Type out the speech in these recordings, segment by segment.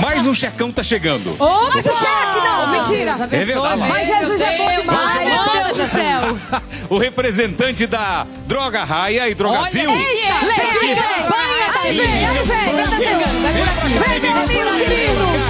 Mais um checão tá chegando. Ô, mas o cheque, não, mentira. É verdade. Mas Jesus é bom demais. Meu Deus do céu. O representante da Droga Raia e Drogazil. Eita, Levi, vem, aí vem, aí vem, tá chegando, vai por aqui. Vem, meu amigo querido. O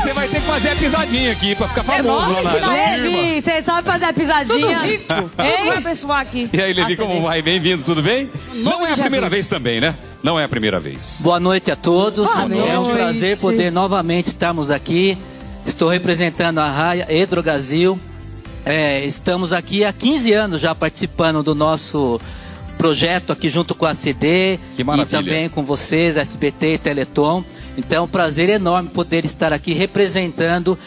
você vai ter que fazer a pisadinha aqui pra ficar famoso lá na. Levi, você sabe fazer a pisadinha? Tudo rico. Abençoar aqui. E aí, Levi, A como vai? Bem-vindo, tudo bem? Não é a de primeira vez também, né? Não é a primeira vez. Boa noite a todos. Boa É um prazer poder novamente estarmos aqui. Estou representando a Raia e Drogazil. É, estamos aqui há 15 anos já participando do nosso projeto aqui junto com a CD e também com vocês, SBT e Teleton. Então é um prazer enorme poder estar aqui representando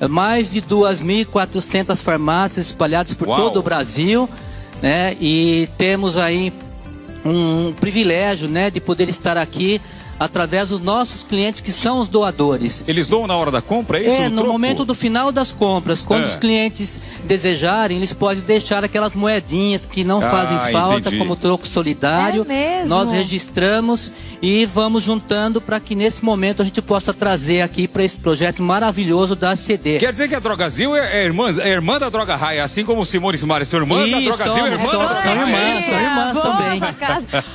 eh, mais de 2.400 farmácias espalhadas por Uau. todo o Brasil, né? E temos aí um privilégio, né, de poder estar aqui através dos nossos clientes que são os doadores. Eles doam na hora da compra, é isso? É, no troco? momento do final das compras, quando É. os clientes desejarem, eles podem deixar aquelas moedinhas que não Ah, fazem falta, entendi. como troco solidário. É mesmo? Nós registramos e vamos juntando para que nesse momento a gente possa trazer aqui para esse projeto maravilhoso da CD. Quer dizer que a Drogazil é, é irmã, é irmã da Droga Raia, assim como o Simone e Simaria são irmãs, a Drogazil é irmã somos, da são, Droga são Raia, é irmãs, são irmãs Boa também.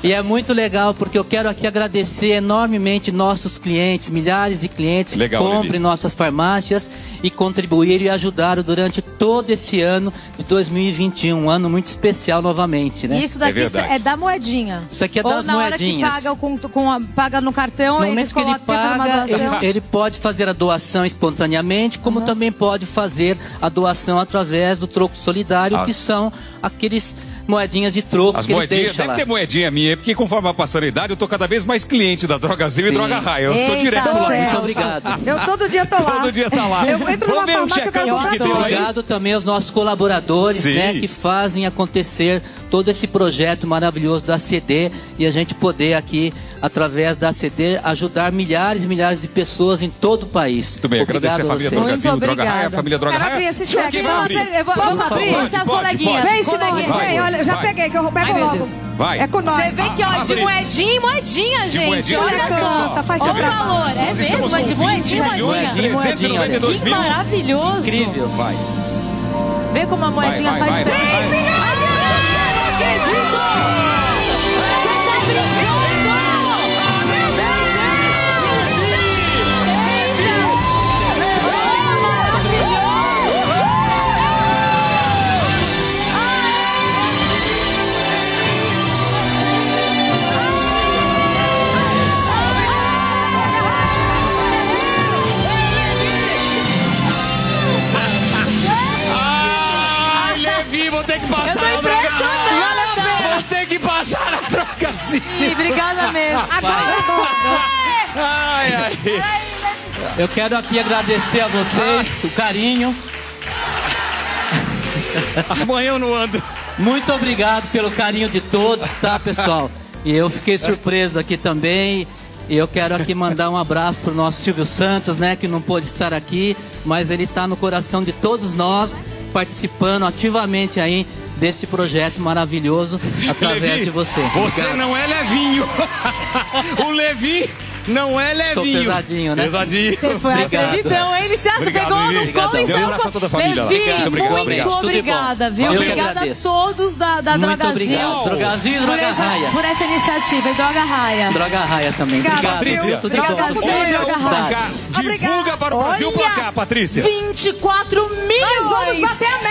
E é muito legal porque eu quero aqui agradecer enormemente nossos clientes, milhares de clientes Legal, que comprem Levi. nossas farmácias e contribuíram e ajudaram durante todo esse ano de 2021, um ano muito especial novamente, né? Isso daqui É é da moedinha. Isso aqui é Ou das na moedinhas. hora que paga, com, com a- paga no cartão, No eles que ele paga, ele, ele pode fazer a doação espontaneamente, como também pode fazer a doação através do troco solidário, As- que são aqueles moedinhas de troco As que ele moedinhas, deixa deve lá. ter moedinha minha, porque conforme vai passando a idade, eu tô cada vez mais cliente da Drogazil e. Droga Raia. Eu tô Eita, direto lá. céu. Muito obrigado. Eu todo dia tô lá. Todo dia tá lá. Eu entro numa Vamos ver um farmácia, eu quero comprar aí. Obrigado também aos nossos colaboradores, Sim. né, que fazem acontecer todo esse projeto maravilhoso da CD e a gente poder aqui, através da CD, ajudar milhares e milhares de pessoas em todo o país. Muito bem, agradecer a família. Drogazil, Muito Droga Raia, a família Droga Raia. abrir esse cheque. Não, abrir? eu vou- Posso posso abrir? As coleguinhas. pode. Vem, Simone, vem. Olha, já Vai. peguei, que eu pego logo. Vai. É com nós. Você vê que, ó, de moedinha em moedinha, gente. Olha só. Faz Olha o valor. É mesmo? É de com 20 moedinha em milhões, moedinha. moedinha, olha. 392 Que maravilhoso. Incrível. Vai. Vê como a moedinha vai, faz vai, vai, diferença. vai. Não acredito! Levi, vou ter que passar na Droga Raia. Vou ter que passar na Drogazil. Obrigada mesmo. Ai, ai. Eu quero aqui agradecer a vocês o carinho. Amanhã eu não ando. Muito obrigado pelo carinho de todos, tá, pessoal? E eu fiquei surpreso aqui também. E eu quero aqui mandar um abraço pro nosso Silvio Santos, né, que não pôde estar aqui, mas ele está no coração de todos nós, participando ativamente aí desse projeto maravilhoso através Levi, de você. Você Obrigado. não é levinho. o Levi não é Estou levinho. pesadinho, né? Pesadinho. Você foi Obrigado. atrevidão, hein? Ele se acha, Obrigado, pegou no colo e Deu um saiu abraço a toda a família. Levi, obrigado, muito obrigado. Obrigada, viu? Eu Obrigada a todos da, da Muito Drogazil. obrigado. Drogazil e Por Droga essa, Raia. por essa iniciativa. E Droga Raia. Droga Raia também. Obrigada. Patrícia. Tudo Droga bom. O Droga. Raia. Divulga para o Brasil o placar, Patrícia. 24 milhões! vamos bater a meta